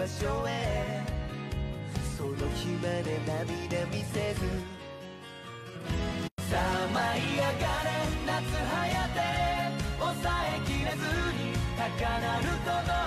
場所へ。その日まで涙見せず。さあ舞い上がれ。夏はやて抑えきれずに。高鳴る鼓動。